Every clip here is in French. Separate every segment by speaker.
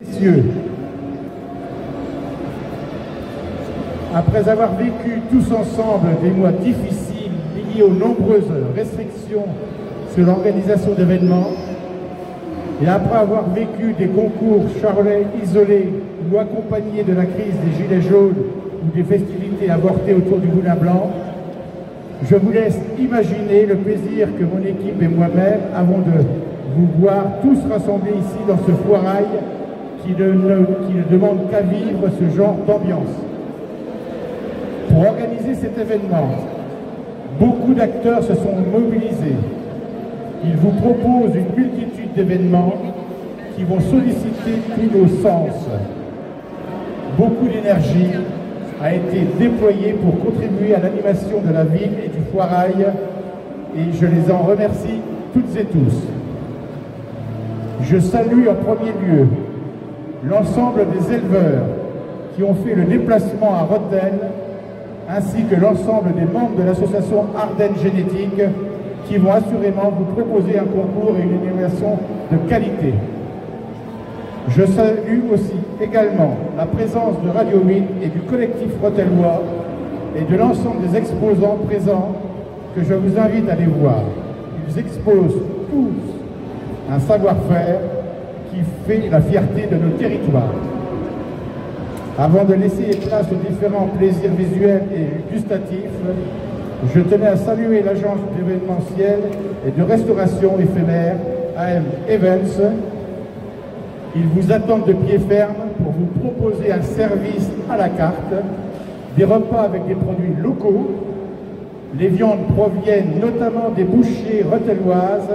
Speaker 1: Messieurs, après avoir vécu tous ensemble des mois difficiles liés aux nombreuses restrictions sur l'organisation d'événements, et après avoir vécu des concours charolais isolés ou accompagnés de la crise des Gilets jaunes ou des festivités avortées autour du Moulin Blanc, je vous laisse imaginer le plaisir que mon équipe et moi-même avons de vous voir tous rassemblés ici dans ce foirail qui ne, demande qu'à vivre ce genre d'ambiance. Pour organiser cet événement, beaucoup d'acteurs se sont mobilisés. Ils vous proposent une multitude d'événements qui vont solliciter tous nos sens. Beaucoup d'énergie a été déployée pour contribuer à l'animation de la ville et du foirail et je les en remercie toutes et tous. Je salue en premier lieu l'ensemble des éleveurs qui ont fait le déplacement à Rotten, ainsi que l'ensemble des membres de l'association Ardennes Génétique, qui vont assurément vous proposer un concours et une animation de qualité. Je salue aussi également la présence de Radio 8 et du collectif Rotellois et de l'ensemble des exposants présents que je vous invite à les voir. Ils exposent tous un savoir-faire qui fait la fierté de nos territoires. Avant de laisser place aux différents plaisirs visuels et gustatifs, je tenais à saluer l'agence d'événementiel et de restauration éphémère AM Events. Ils vous attendent de pied ferme pour vous proposer un service à la carte, des repas avec des produits locaux. Les viandes proviennent notamment des bouchers rotelloises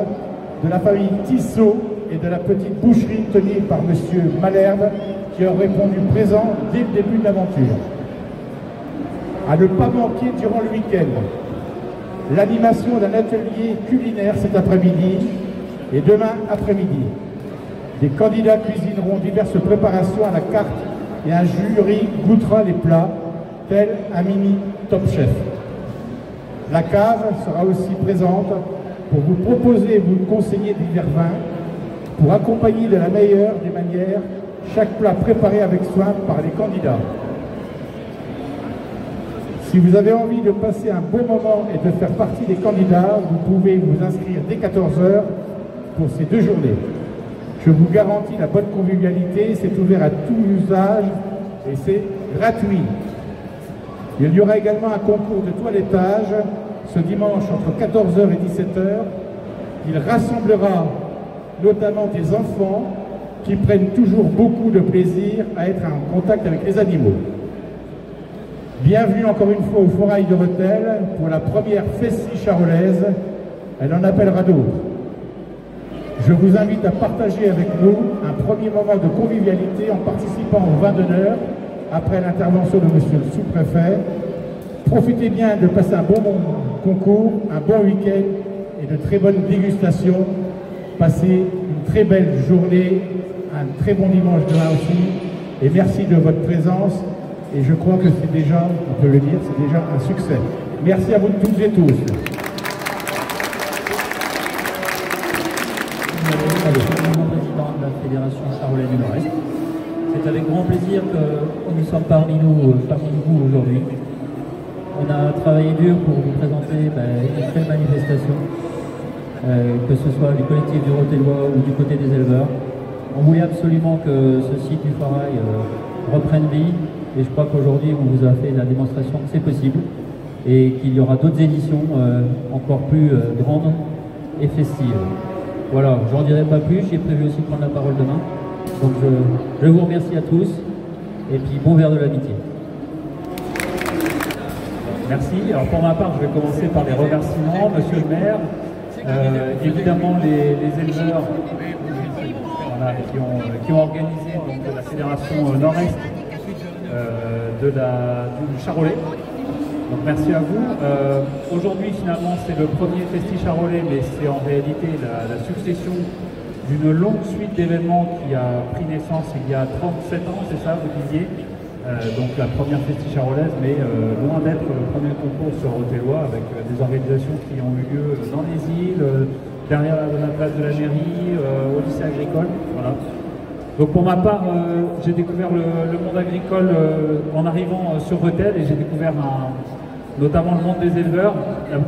Speaker 1: de la famille Tissot et de la petite boucherie tenue par M. Malherbe qui a répondu présent dès le début de l'aventure. À ne pas manquer durant le week-end, l'animation d'un atelier culinaire cet après-midi et demain après-midi. Des candidats cuisineront diverses préparations à la carte et un jury goûtera les plats, tel un mini Top Chef. La cave sera aussi présente pour vous proposer et vous conseiller divers vins pour accompagner de la meilleure des manières chaque plat préparé avec soin par les candidats. Si vous avez envie de passer un bon moment et de faire partie des candidats, vous pouvez vous inscrire dès 14h pour ces deux journées. Je vous garantis la bonne convivialité, c'est ouvert à tout usage et c'est gratuit. Il y aura également un concours de toilettage ce dimanche entre 14h et 17h. Il rassemblera notamment des enfants qui prennent toujours beaucoup de plaisir à être en contact avec les animaux. Bienvenue encore une fois au Forail de Rethel pour la première Fessie charolaise. Elle en appellera d'autres. Je vous invite à partager avec nous un premier moment de convivialité en participant au vin d'honneur après l'intervention de Monsieur le sous-préfet. Profitez bien de passer un bon concours, un bon week-end et de très bonnes dégustations. Passez une très belle journée, un très bon dimanche demain aussi. Et merci de votre présence. Et je crois que c'est déjà, on peut le dire, c'est déjà un succès. Merci à vous toutes et tous.
Speaker 2: président de la Fédération Charolais du Nord-Est. C'est avec grand plaisir que nous sommes parmi nous, parmi vous aujourd'hui. On a travaillé dur pour vous présenter ben, une belle manifestation, euh, que ce soit du collectif du Rotellois ou du côté des éleveurs. On voulait absolument que ce site du Farail euh, reprenne vie et je crois qu'aujourd'hui on vous a fait la démonstration que c'est possible et qu'il y aura d'autres éditions euh, encore plus euh, grandes et festives. Voilà, j'en dirai pas plus, j'ai prévu aussi prendre la parole demain. Donc je, je vous remercie à tous et puis bon verre de l'amitié.
Speaker 3: Merci. Alors pour ma part, je vais commencer par les remerciements. Monsieur le maire, euh, évidemment les, éleveurs qui, ont, organisé donc, la fédération euh, Nord-Est euh, du Charolais. Donc merci à vous. Aujourd'hui finalement c'est le premier Festi Charolais, mais c'est en réalité la, succession d'une longue suite d'événements qui a pris naissance il y a 37 ans, c'est ça, vous disiez donc la première Festi charolaise, mais loin d'être premier concours sur Rotellois, avec euh, des organisations qui ont eu lieu dans les îles, derrière la, la, place de la mairie, au lycée agricole. Voilà. Donc pour ma part, j'ai découvert le, monde agricole en arrivant sur Rethel et j'ai découvert notamment le monde des éleveurs.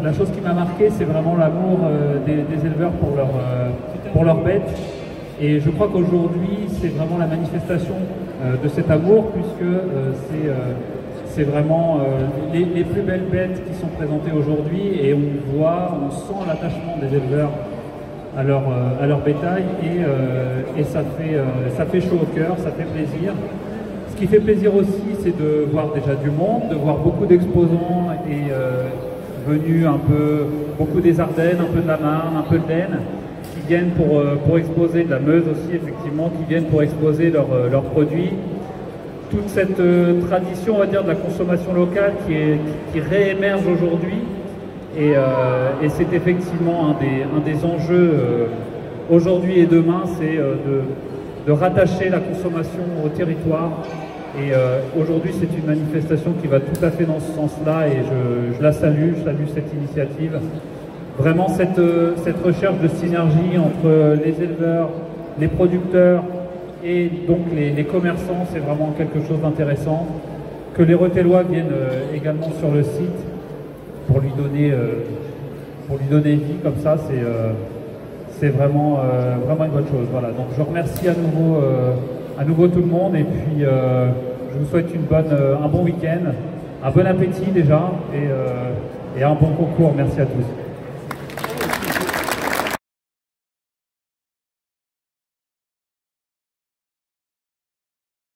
Speaker 3: La, chose qui m'a marqué, c'est vraiment l'amour des, éleveurs pour, leur, pour leurs bêtes. Et je crois qu'aujourd'hui, c'est vraiment la manifestation de cet amour, puisque c'est c'est vraiment les, les, plus belles bêtes qui sont présentées aujourd'hui et on voit, on sent l'attachement des éleveurs à leur, euh, bétail et, euh, ça, fait, euh, chaud au cœur, ça fait plaisir. Ce qui fait plaisir aussi, c'est de voir déjà du monde, de voir beaucoup d'exposants et venus un peu, beaucoup des Ardennes, un peu de la Marne, un peu de l'Aisne, qui viennent pour, pour exposer, de la Meuse aussi effectivement, qui viennent pour exposer leurs produits. Toute cette tradition, on va dire, de la consommation locale qui, réémerge aujourd'hui, euh, et, c'est effectivement un des, enjeux euh, aujourd'hui et demain, c'est euh, de, rattacher la consommation au territoire. Et aujourd'hui, c'est une manifestation qui va tout à fait dans ce sens-là et je, la salue, je salue cette initiative. Vraiment, cette recherche de synergie entre les éleveurs, les producteurs et donc les, commerçants, c'est vraiment quelque chose d'intéressant. Que les Retellois viennent également sur le site pour lui donner, euh, pour lui donner vie comme ça, c'est euh, vraiment, euh, vraiment une bonne chose. Voilà. Donc je remercie à nouveau, à nouveau tout le monde et puis je vous souhaite une bonne, un bon week-end, un bon appétit déjà et un bon concours. Merci à tous.